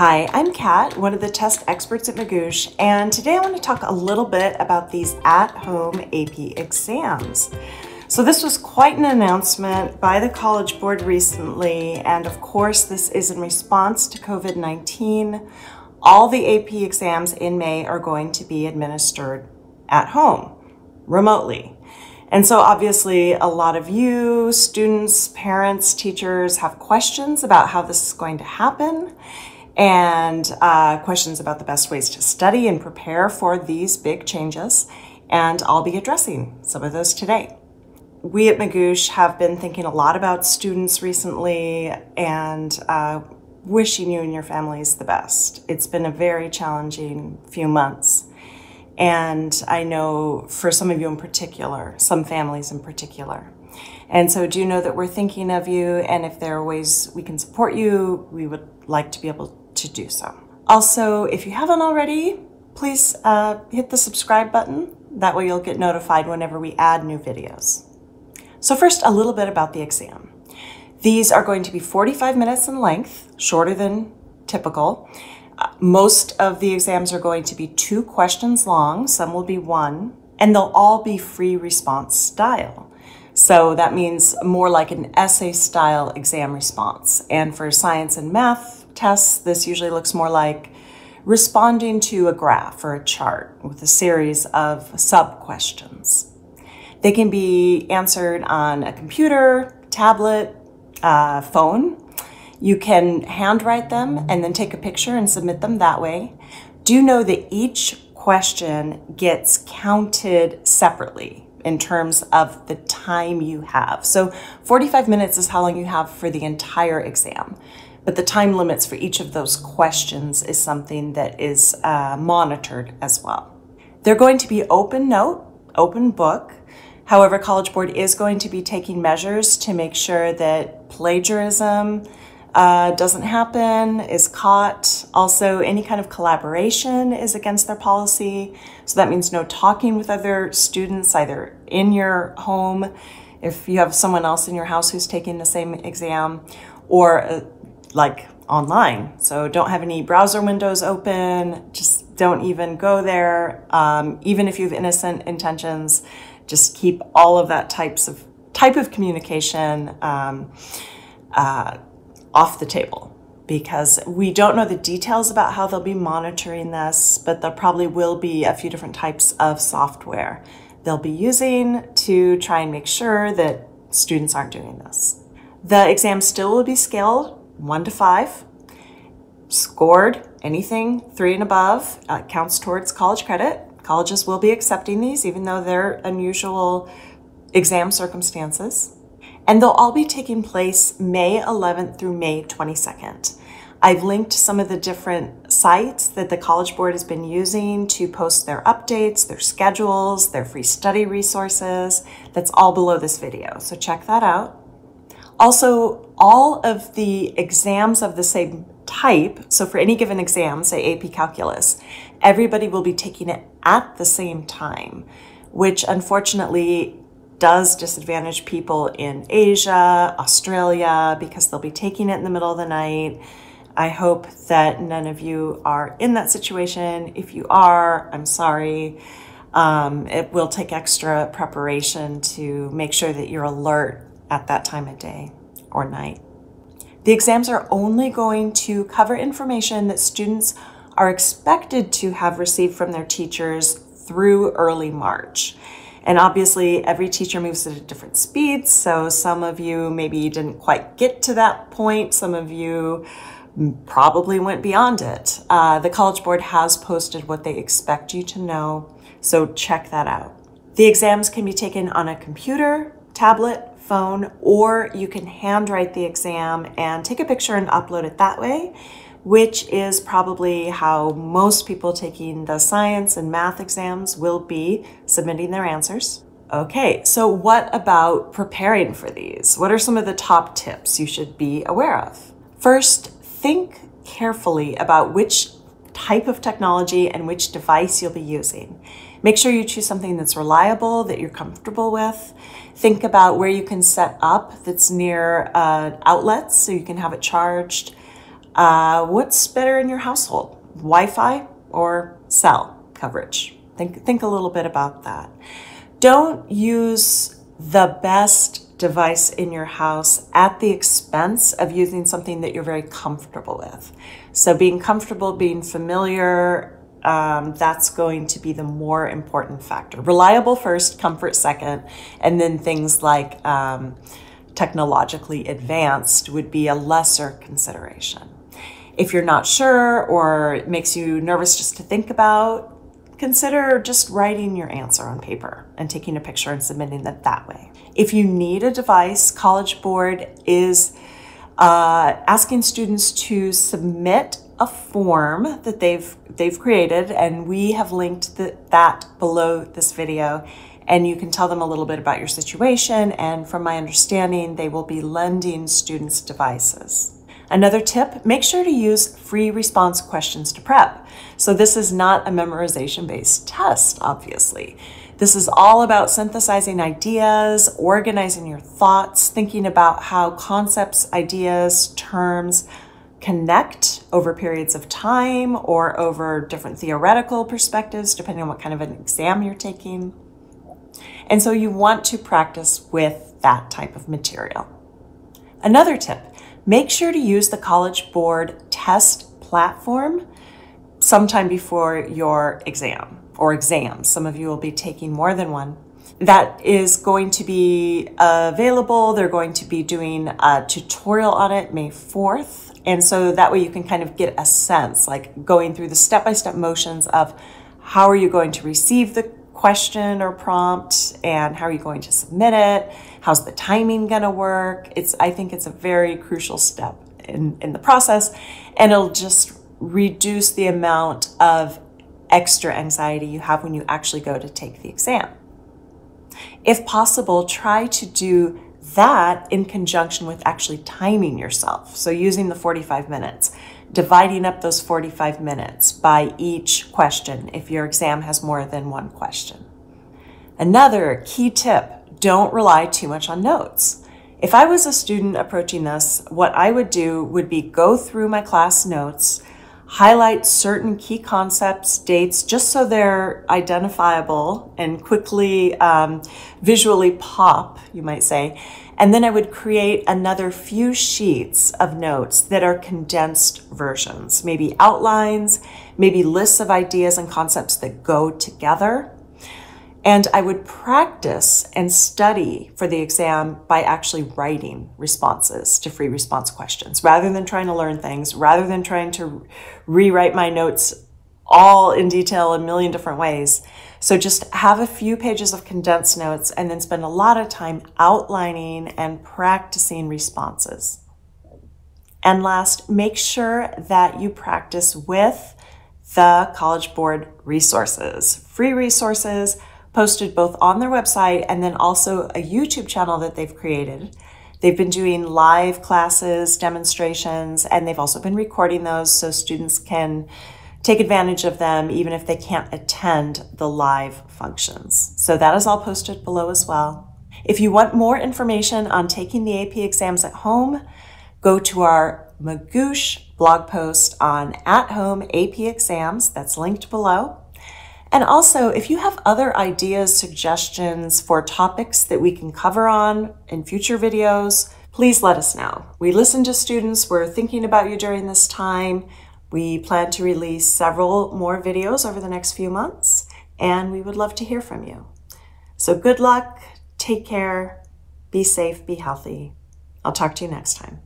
Hi, I'm Kat, one of the test experts at Magoosh, and today I want to talk a little bit about these at-home AP exams. So this was quite an announcement by the College Board recently, and of course this is in response to COVID-19. All the AP exams in May are going to be administered at home, remotely. And so obviously a lot of you, students, parents, teachers have questions about how this is going to happen and uh, questions about the best ways to study and prepare for these big changes. And I'll be addressing some of those today. We at Magoosh have been thinking a lot about students recently and uh, wishing you and your families the best. It's been a very challenging few months. And I know for some of you in particular, some families in particular. And so do you know that we're thinking of you, and if there are ways we can support you, we would like to be able to do so. Also, if you haven't already, please uh, hit the subscribe button. That way you'll get notified whenever we add new videos. So first, a little bit about the exam. These are going to be 45 minutes in length, shorter than typical. Most of the exams are going to be two questions long, some will be one, and they'll all be free response style. So that means more like an essay style exam response. And for science and math tests, this usually looks more like responding to a graph or a chart with a series of sub questions. They can be answered on a computer, tablet, uh, phone, you can handwrite them and then take a picture and submit them that way. Do know that each question gets counted separately in terms of the time you have. So 45 minutes is how long you have for the entire exam. But the time limits for each of those questions is something that is uh, monitored as well. They're going to be open note, open book. However, College Board is going to be taking measures to make sure that plagiarism, uh, doesn't happen, is caught. Also, any kind of collaboration is against their policy. So that means no talking with other students, either in your home, if you have someone else in your house who's taking the same exam, or uh, like online. So don't have any browser windows open, just don't even go there. Um, even if you have innocent intentions, just keep all of that types of type of communication um, uh, off the table because we don't know the details about how they'll be monitoring this, but there probably will be a few different types of software they'll be using to try and make sure that students aren't doing this. The exam still will be scaled one to five, scored anything three and above uh, counts towards college credit. Colleges will be accepting these even though they're unusual exam circumstances and they'll all be taking place May 11th through May 22nd. I've linked some of the different sites that the College Board has been using to post their updates, their schedules, their free study resources. That's all below this video, so check that out. Also, all of the exams of the same type, so for any given exam, say AP Calculus, everybody will be taking it at the same time, which unfortunately does disadvantage people in Asia, Australia, because they'll be taking it in the middle of the night. I hope that none of you are in that situation. If you are, I'm sorry. Um, it will take extra preparation to make sure that you're alert at that time of day or night. The exams are only going to cover information that students are expected to have received from their teachers through early March. And obviously, every teacher moves at a different speed. So some of you maybe didn't quite get to that point. Some of you probably went beyond it. Uh, the College Board has posted what they expect you to know, so check that out. The exams can be taken on a computer, tablet, phone, or you can handwrite the exam and take a picture and upload it that way which is probably how most people taking the science and math exams will be submitting their answers. Okay, so what about preparing for these? What are some of the top tips you should be aware of? First, think carefully about which type of technology and which device you'll be using. Make sure you choose something that's reliable, that you're comfortable with. Think about where you can set up that's near uh, outlets so you can have it charged. Uh, what's better in your household, Wi-Fi or cell coverage? Think, think a little bit about that. Don't use the best device in your house at the expense of using something that you're very comfortable with. So being comfortable, being familiar, um, that's going to be the more important factor. Reliable first, comfort second, and then things like um, technologically advanced would be a lesser consideration. If you're not sure or it makes you nervous just to think about, consider just writing your answer on paper and taking a picture and submitting it that way. If you need a device, College Board is uh, asking students to submit a form that they've they've created, and we have linked the, that below this video. And you can tell them a little bit about your situation. And from my understanding, they will be lending students devices. Another tip, make sure to use free response questions to prep. So this is not a memorization based test, obviously. This is all about synthesizing ideas, organizing your thoughts, thinking about how concepts, ideas, terms connect over periods of time or over different theoretical perspectives, depending on what kind of an exam you're taking. And so you want to practice with that type of material. Another tip, make sure to use the College Board test platform sometime before your exam or exams. Some of you will be taking more than one. That is going to be available. They're going to be doing a tutorial on it May 4th. And so that way you can kind of get a sense, like going through the step-by-step motions of how are you going to receive the question or prompt and how are you going to submit it? How's the timing going to work? It's, I think it's a very crucial step in, in the process and it'll just reduce the amount of extra anxiety you have when you actually go to take the exam. If possible, try to do that in conjunction with actually timing yourself. So using the 45 minutes dividing up those 45 minutes by each question if your exam has more than one question. Another key tip, don't rely too much on notes. If I was a student approaching this, what I would do would be go through my class notes, highlight certain key concepts, dates, just so they're identifiable and quickly um, visually pop, you might say, and then I would create another few sheets of notes that are condensed versions, maybe outlines, maybe lists of ideas and concepts that go together. And I would practice and study for the exam by actually writing responses to free response questions rather than trying to learn things, rather than trying to rewrite my notes all in detail a million different ways. So just have a few pages of condensed notes and then spend a lot of time outlining and practicing responses. And last, make sure that you practice with the College Board resources, free resources posted both on their website and then also a YouTube channel that they've created. They've been doing live classes, demonstrations, and they've also been recording those so students can take advantage of them even if they can't attend the live functions. So that is all posted below as well. If you want more information on taking the AP exams at home, go to our Magoosh blog post on at-home AP exams that's linked below. And also, if you have other ideas, suggestions for topics that we can cover on in future videos, please let us know. We listen to students, we're thinking about you during this time. We plan to release several more videos over the next few months, and we would love to hear from you. So good luck, take care, be safe, be healthy. I'll talk to you next time.